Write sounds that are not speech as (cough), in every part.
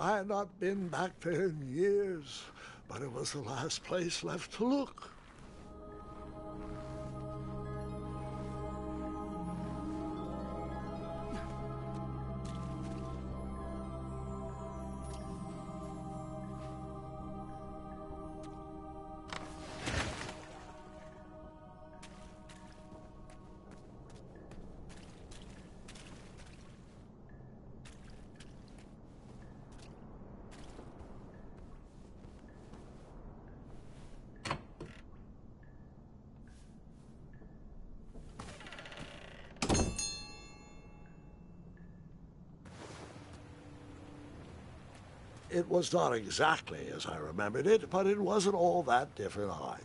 I had not been back there in years, but it was the last place left to look. It was not exactly as I remembered it, but it wasn't all that different either.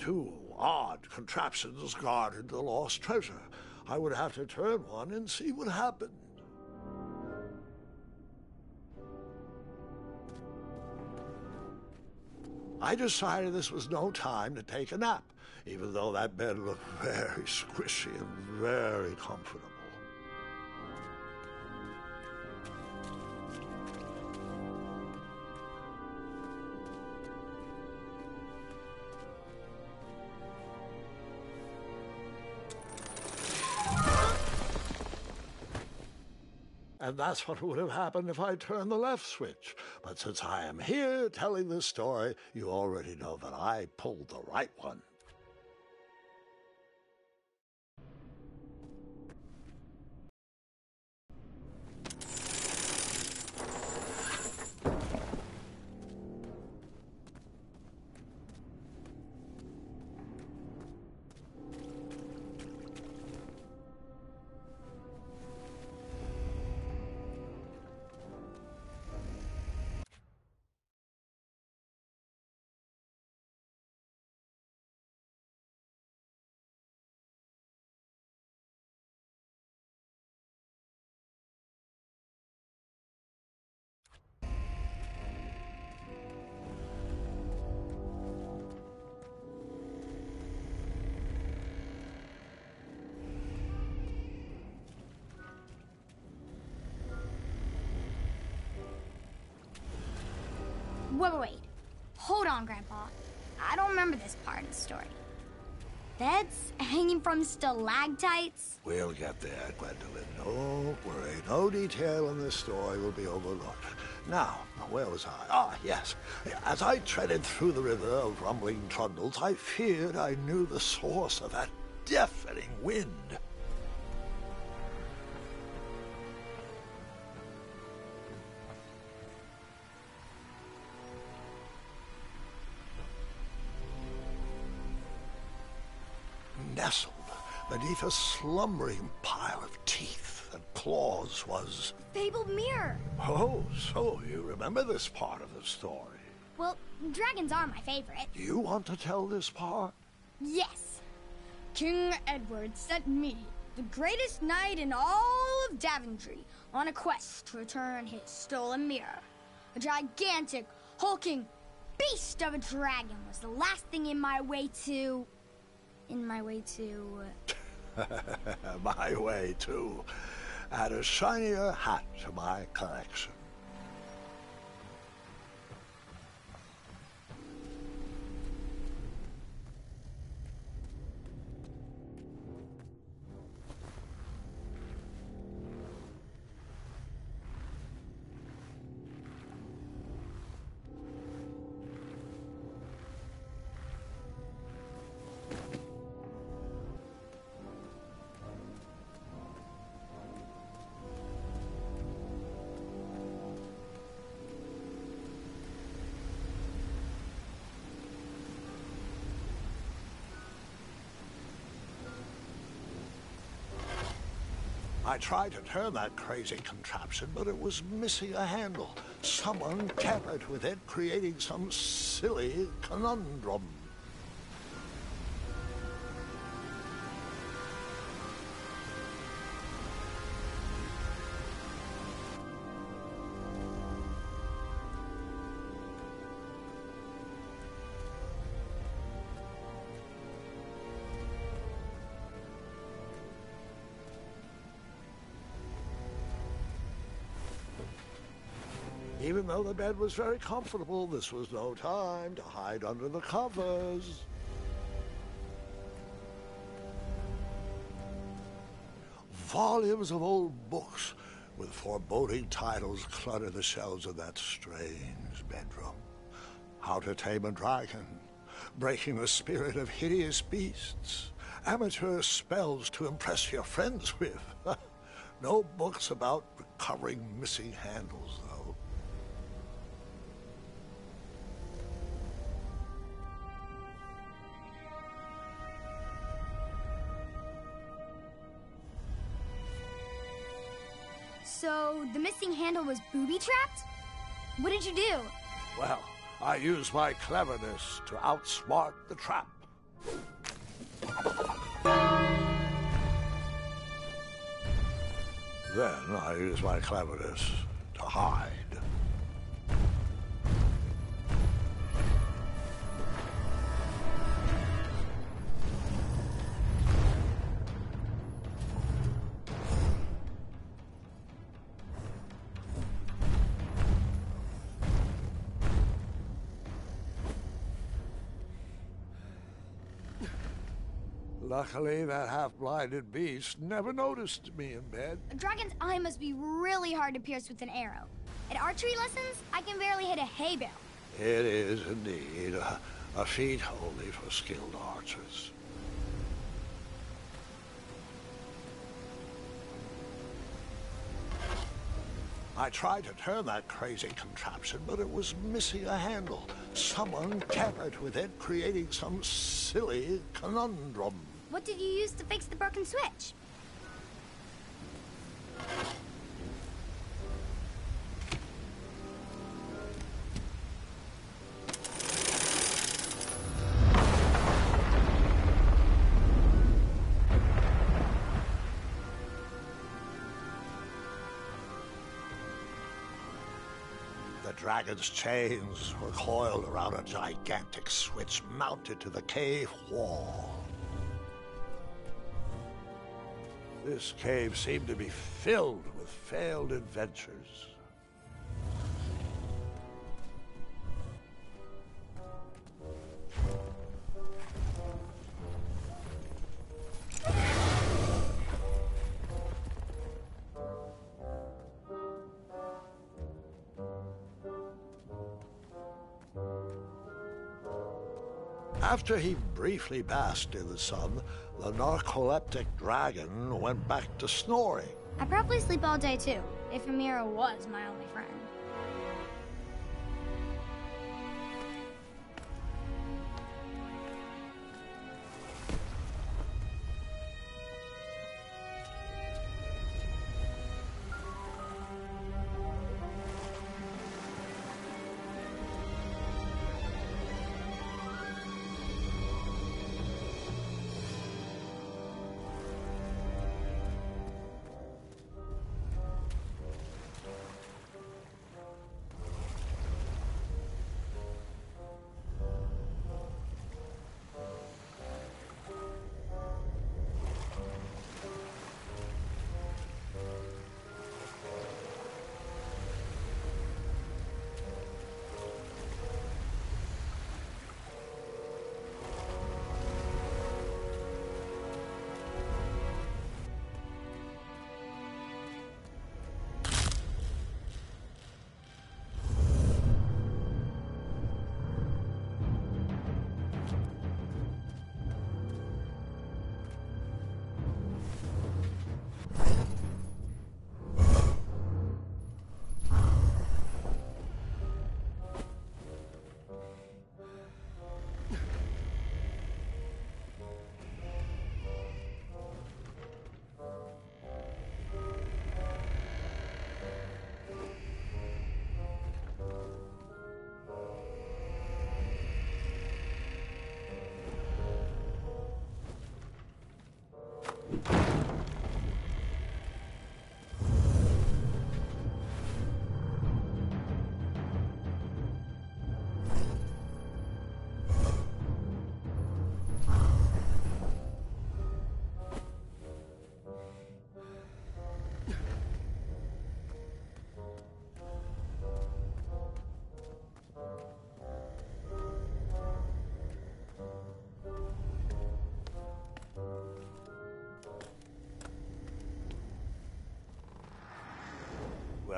Two odd contraptions guarded the lost treasure. I would have to turn one and see what happened. I decided this was no time to take a nap, even though that bed looked (laughs) very squishy and very comfortable. And that's what would have happened if I turned the left switch. But since I am here telling this story, you already know that I pulled the right one. Wait, wait, wait. Hold on, Grandpa. I don't remember this part of the story. Beds hanging from stalactites? We'll get there, Gwendolyn. No worry. No detail in this story will be overlooked. Now, where was I? Ah, yes. As I treaded through the river of rumbling trundles, I feared I knew the source of that deafening wind. Nestled beneath a slumbering pile of teeth and claws was. Fabled mirror. Oh, so you remember this part of the story. Well, dragons are my favorite. Do you want to tell this part? Yes. King Edward sent me, the greatest knight in all of Daventry, on a quest to return his stolen mirror. A gigantic, hulking beast of a dragon was the last thing in my way to. In my way to. (laughs) my way, too. Add a shinier hat to my collection. I tried to turn that crazy contraption, but it was missing a handle. Someone tampered with it, creating some silly conundrum. The bed was very comfortable, this was no time to hide under the covers. Volumes of old books with foreboding titles clutter the shelves of that strange bedroom. How to Tame a Dragon, Breaking the Spirit of Hideous Beasts, amateur spells to impress your friends with. (laughs) no books about recovering missing handles, So, the missing handle was booby trapped? What did you do? Well, I used my cleverness to outsmart the trap. Then I used my cleverness to hide. Luckily, that half-blinded beast never noticed me in bed. A dragon's eye must be really hard to pierce with an arrow. At archery lessons, I can barely hit a hay bale. It is indeed a, a feat only for skilled archers. I tried to turn that crazy contraption, but it was missing a handle. Someone tampered with it, creating some silly conundrum. What did you use to fix the broken switch? The dragon's chains were coiled around a gigantic switch mounted to the cave wall. This cave seemed to be filled with failed adventures. After he briefly basked in the sun, the narcoleptic dragon went back to snoring. I probably sleep all day too, if a mirror was my only friend.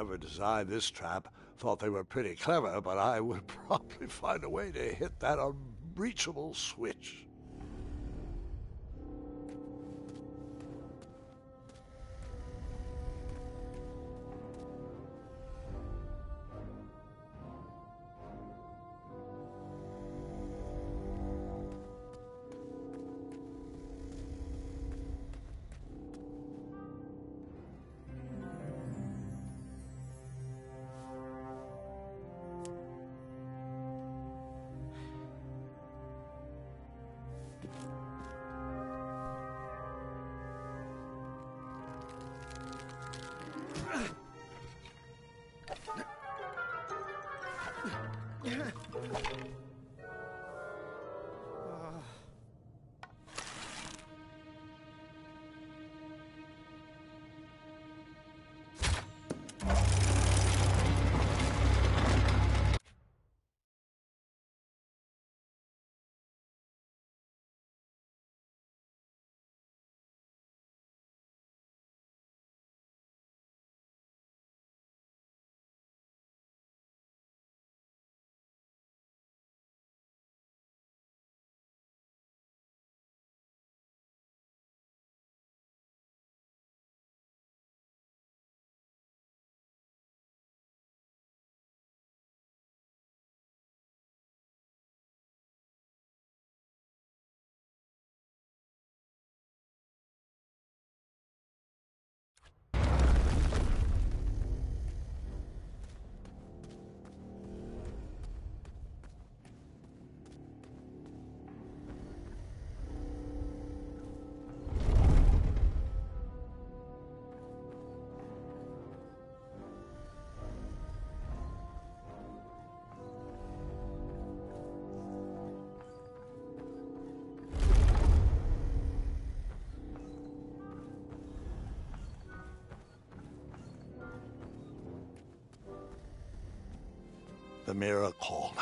Whoever designed this trap thought they were pretty clever, but I would (laughs) probably find a way to hit that unreachable switch. The mirror called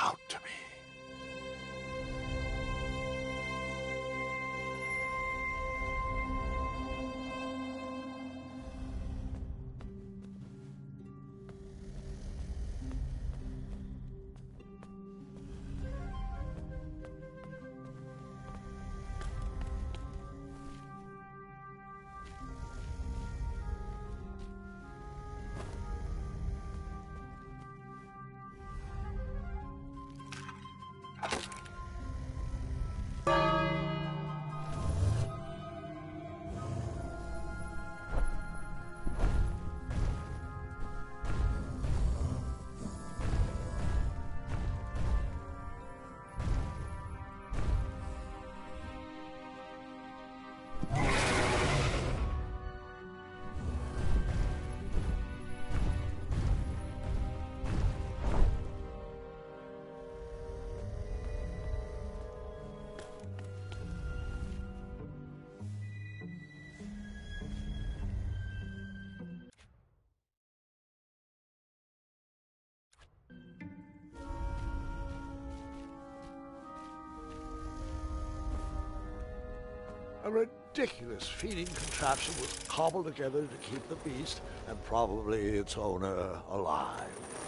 A ridiculous feeding contraption was cobbled together to keep the beast and probably its owner alive.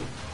えっ?